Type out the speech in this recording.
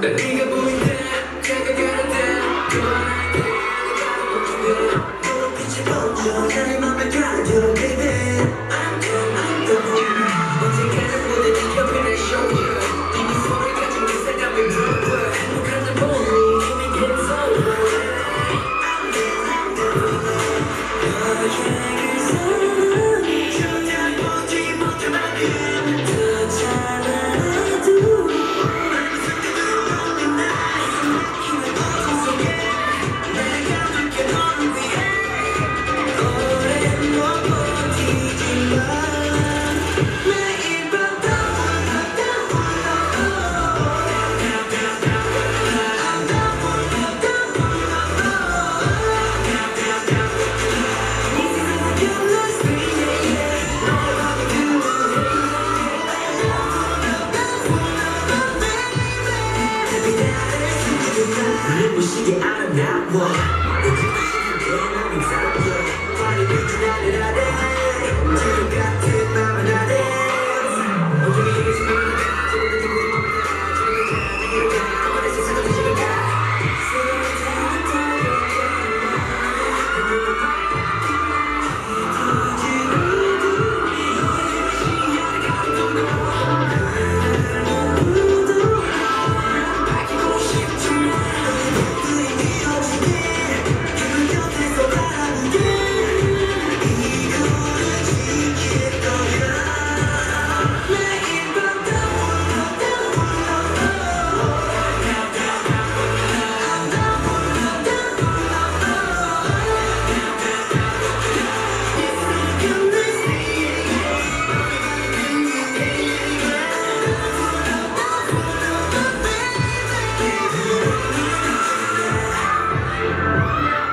The king of get out of that one. Yeah.